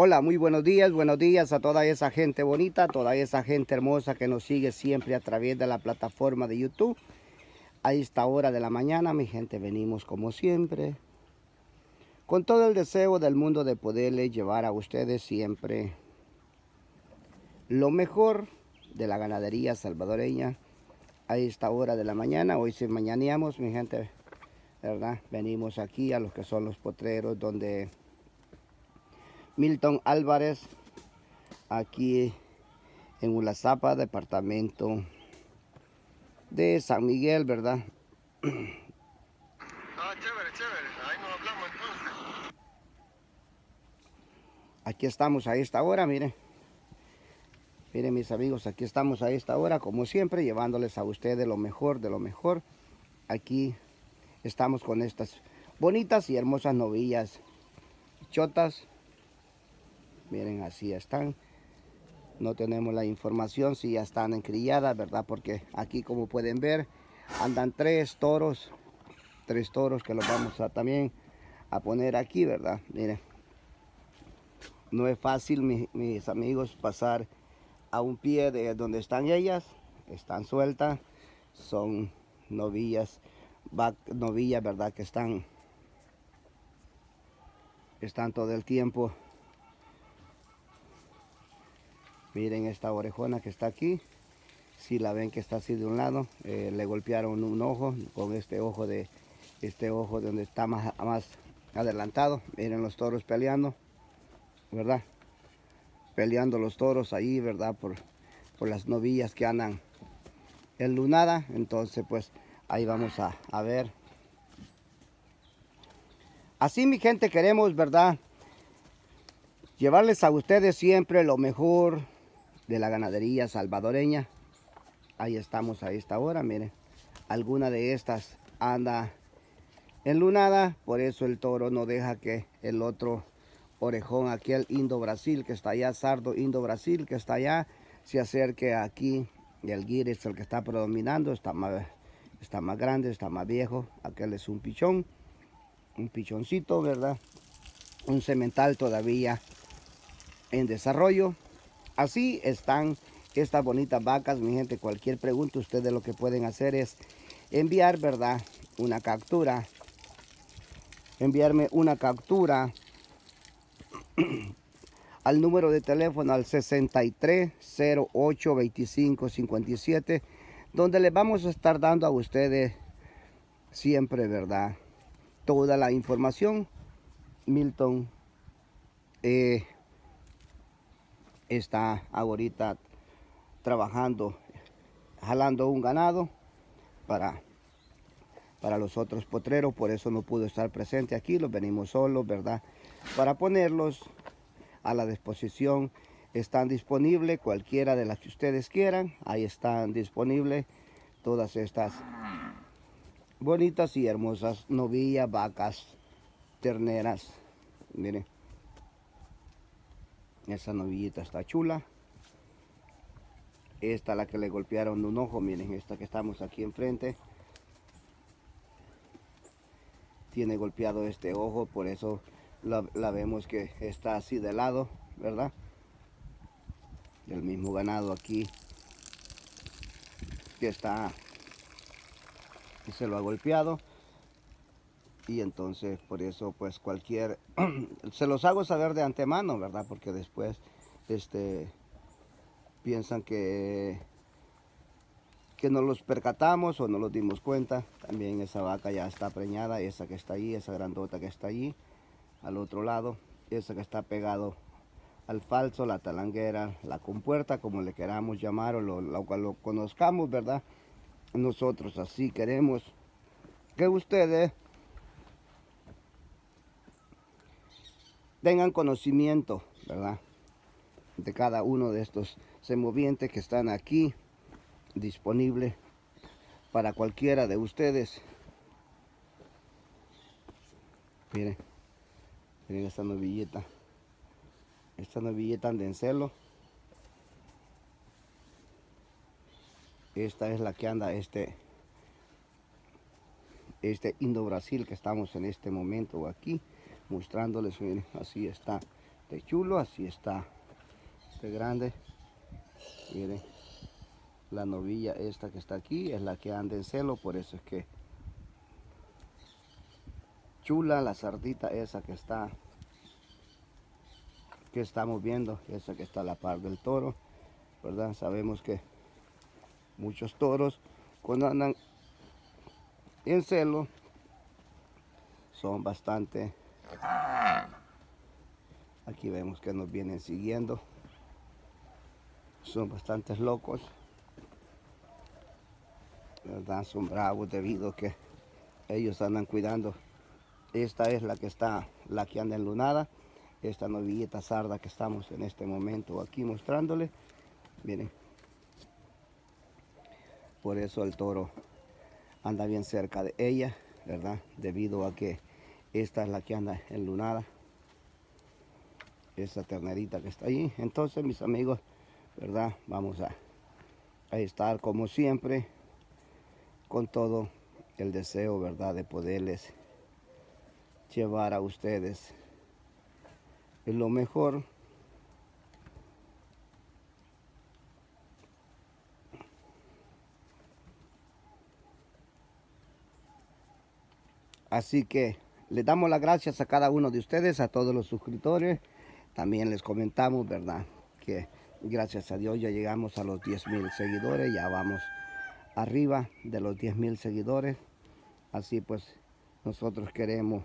Hola, muy buenos días, buenos días a toda esa gente bonita, toda esa gente hermosa que nos sigue siempre a través de la plataforma de YouTube. A esta hora de la mañana, mi gente, venimos como siempre, con todo el deseo del mundo de poderle llevar a ustedes siempre lo mejor de la ganadería salvadoreña a esta hora de la mañana. Hoy se mañaneamos, mi gente, ¿verdad? Venimos aquí a los que son los potreros donde Milton Álvarez, aquí en Ulazapa, departamento de San Miguel, ¿verdad? Ah, chévere, chévere. Ahí nos hablamos entonces. Aquí estamos a esta hora, miren. Miren mis amigos, aquí estamos a esta hora, como siempre, llevándoles a ustedes lo mejor de lo mejor. Aquí estamos con estas bonitas y hermosas novillas chotas Miren, así están. No tenemos la información si ya están encrilladas, ¿verdad? Porque aquí, como pueden ver, andan tres toros. Tres toros que los vamos a también a poner aquí, ¿verdad? Miren. No es fácil, mis amigos, pasar a un pie de donde están ellas. Están sueltas. Son novillas, novillas, ¿verdad? Que están, están todo el tiempo Miren esta orejona que está aquí. Si la ven que está así de un lado, eh, le golpearon un ojo con este ojo de este ojo donde está más, adelantado. Miren los toros peleando, ¿verdad? Peleando los toros ahí, ¿verdad? Por, por las novillas que andan en lunada. Entonces, pues ahí vamos a, a ver. Así mi gente queremos, ¿verdad? Llevarles a ustedes siempre lo mejor, de la ganadería salvadoreña. Ahí estamos a esta hora, miren. Alguna de estas anda enlunada, por eso el toro no deja que el otro orejón, aquel Indo Brasil que está allá, Sardo Indo Brasil que está allá, se acerque aquí. Y el guir es el que está predominando, está más, está más grande, está más viejo. Aquel es un pichón, un pichoncito, ¿verdad? Un cemental todavía en desarrollo. Así están estas bonitas vacas, mi gente. Cualquier pregunta, ustedes lo que pueden hacer es enviar, ¿verdad? Una captura. Enviarme una captura al número de teléfono al 63 08 25 57 donde les vamos a estar dando a ustedes siempre, ¿verdad? Toda la información. Milton eh, está ahorita trabajando, jalando un ganado para, para los otros potreros, por eso no pudo estar presente aquí, los venimos solos, ¿verdad? Para ponerlos a la disposición, están disponibles cualquiera de las que ustedes quieran, ahí están disponibles todas estas bonitas y hermosas novillas, vacas, terneras, miren. Esa novillita está chula. Esta la que le golpearon un ojo, miren, esta que estamos aquí enfrente. Tiene golpeado este ojo, por eso la, vemos que está así de lado, ¿verdad? El mismo ganado aquí que está y se lo ha golpeado y entonces por eso pues cualquier se los hago saber de antemano verdad porque después este piensan que que no los percatamos o no los dimos cuenta. También esa vaca ya está preñada esa que está ahí esa grandota que está allí al otro lado esa que está pegado al falso la talanguera la compuerta como le queramos llamar o lo, lo, lo conozcamos verdad nosotros así queremos que ustedes tengan conocimiento, ¿verdad? De cada uno de estos semovientes que están aquí disponible para cualquiera de ustedes. Miren, miren esta novilleta. Esta novilleta de encelo. Esta es la que anda este este Indo Brasil que estamos en este momento aquí mostrándoles, miren, así está de chulo, así está, de grande. Miren, la novilla esta que está aquí es la que anda en celo, por eso es que chula la sardita esa que está que estamos viendo, esa que está la par del toro, ¿verdad? Sabemos que muchos toros cuando andan en celo son bastante aquí vemos que nos vienen siguiendo. Son bastantes locos. ¿verdad? son bravos debido a que ellos andan cuidando. Esta es la que está la que anda enlunada. Esta novillita sarda que estamos en este momento aquí mostrándole. Miren. Por eso el toro anda bien cerca de ella verdad debido a que esta es la que anda enlunada. Esa ternerita que está ahí. Entonces mis amigos verdad vamos a, a estar como siempre con todo el deseo verdad de poderles llevar a ustedes lo mejor Así que les damos las gracias a cada uno de ustedes, a todos los suscriptores. También les comentamos, ¿verdad? Que gracias a Dios ya llegamos a los 10 mil seguidores, ya vamos arriba de los 10 mil seguidores. Así pues, nosotros queremos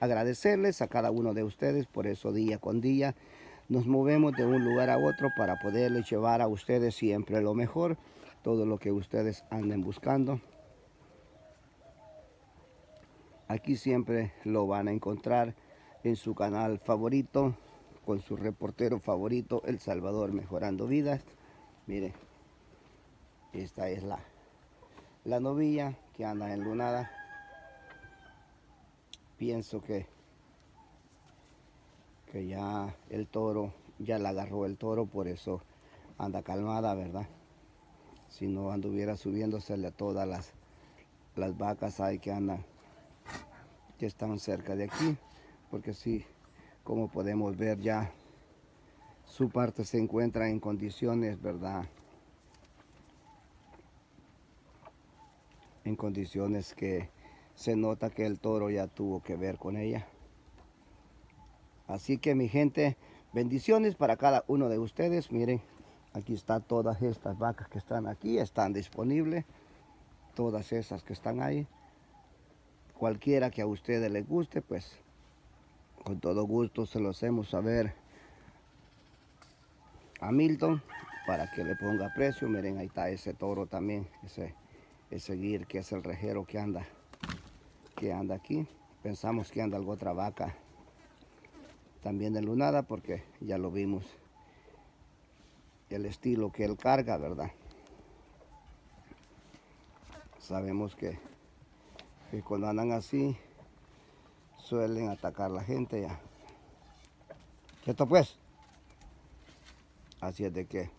agradecerles a cada uno de ustedes, por eso día con día nos movemos de un lugar a otro para poderles llevar a ustedes siempre lo mejor, todo lo que ustedes anden buscando. Aquí siempre lo van a encontrar en su canal favorito, con su reportero favorito, El Salvador Mejorando Vidas. Mire, esta es la, la novilla que anda en lunada pienso que, que ya el toro, ya la agarró el toro, por eso anda calmada, ¿verdad? Si no anduviera subiéndosele a todas las, las vacas hay que andan, que están cerca de aquí, porque sí, como podemos ver ya, su parte se encuentra en condiciones, ¿verdad? En condiciones que se nota que el toro ya tuvo que ver con ella. Así que mi gente, bendiciones para cada uno de ustedes. Miren, aquí están todas estas vacas que están aquí, están disponibles. Todas esas que están ahí. Cualquiera que a ustedes les guste, pues con todo gusto se los hacemos saber a Milton para que le ponga precio. Miren, ahí está ese toro también, ese, ese guir que es el rejero que anda que anda aquí. Pensamos que anda algo otra vaca también de lunada porque ya lo vimos el estilo que él carga, ¿verdad? Sabemos que, que cuando andan así suelen atacar a la gente ya. ¿Cierto pues? Así es de que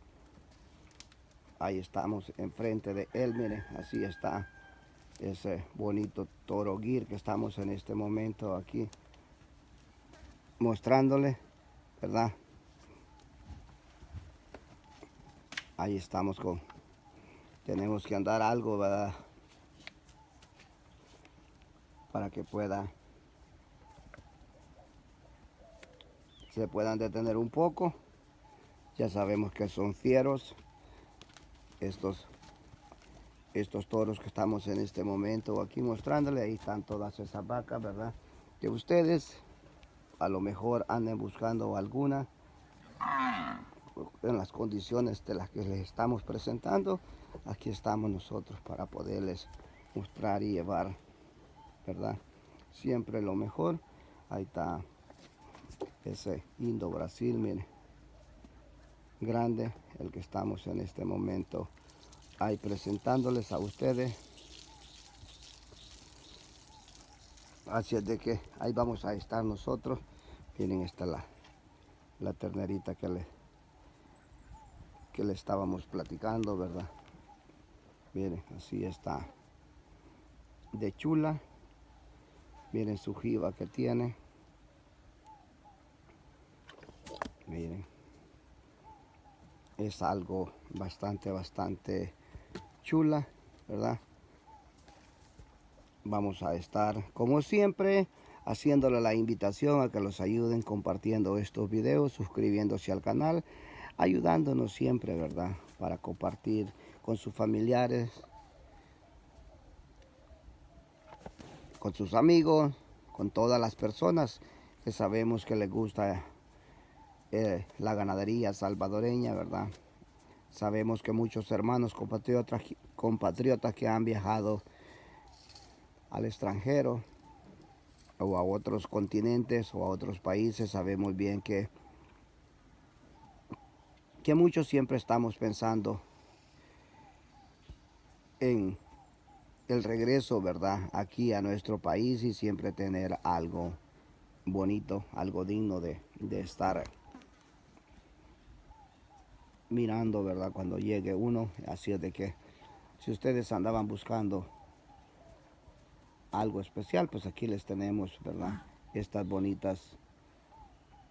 ahí estamos enfrente de él, miren, así está ese bonito toro guir que estamos en este momento aquí mostrándole, ¿verdad? Ahí estamos con, tenemos que andar algo, ¿verdad? Para que pueda, se puedan detener un poco. Ya sabemos que son fieros estos estos toros que estamos en este momento aquí mostrándole. Ahí están todas esas vacas, ¿verdad? Que ustedes a lo mejor anden buscando alguna en las condiciones de las que les estamos presentando. Aquí estamos nosotros para poderles mostrar y llevar, ¿verdad? Siempre lo mejor. Ahí está ese Indo Brasil, miren. Grande, el que estamos en este momento ahí presentándoles a ustedes. Así es de que ahí vamos a estar nosotros. Miren, esta la, la ternerita que le, que le estábamos platicando, ¿verdad? Miren, así está de chula. Miren su jiba que tiene. Miren. Es algo bastante, bastante chula, ¿verdad? Vamos a estar, como siempre, haciéndole la invitación a que los ayuden compartiendo estos videos, suscribiéndose al canal, ayudándonos siempre, ¿verdad? Para compartir con sus familiares, con sus amigos, con todas las personas que sabemos que les gusta eh, la ganadería salvadoreña, ¿verdad? Sabemos que muchos hermanos compatriotas, compatriotas que han viajado al extranjero o a otros continentes o a otros países, sabemos bien que, que muchos siempre estamos pensando en el regreso, ¿verdad? Aquí a nuestro país y siempre tener algo bonito, algo digno de, de estar mirando, ¿verdad? Cuando llegue uno. Así es de que si ustedes andaban buscando algo especial, pues aquí les tenemos, ¿verdad? Estas bonitas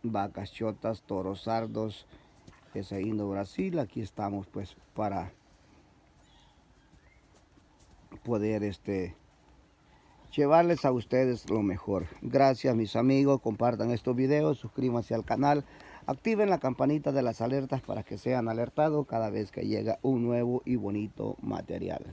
vacas chotas, toros sardos, ese Indo Brasil. Aquí estamos pues para poder este llevarles a ustedes lo mejor. Gracias mis amigos, compartan estos videos, suscríbanse al canal. Activen la campanita de las alertas para que sean alertados cada vez que llega un nuevo y bonito material.